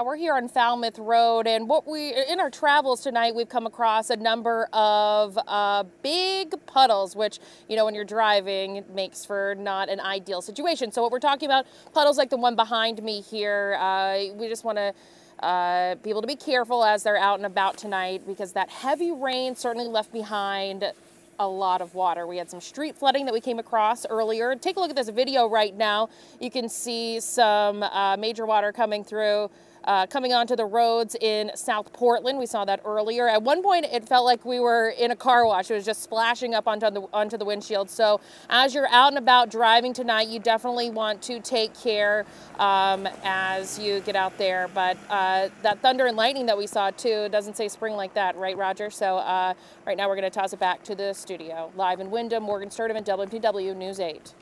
We're here on Falmouth Road, and what we in our travels tonight, we've come across a number of uh, big puddles, which you know when you're driving makes for not an ideal situation. So what we're talking about, puddles like the one behind me here. Uh, we just want to. Uh, people to be careful as they're out and about tonight because that heavy rain certainly left behind a lot of water. We had some street flooding that we came across earlier. Take a look at this video right now. You can see some uh, major water coming through uh, coming onto the roads in South Portland. We saw that earlier. At one point, it felt like we were in a car wash. It was just splashing up onto the, onto the windshield. So as you're out and about driving tonight, you definitely want to take care um, as you get out there. But uh, that thunder and lightning that we saw too doesn't say spring like that, right, Roger? So uh, right now we're going to toss it back to the studio. Live in Windham, Morgan Sturdivant, WMTW News 8.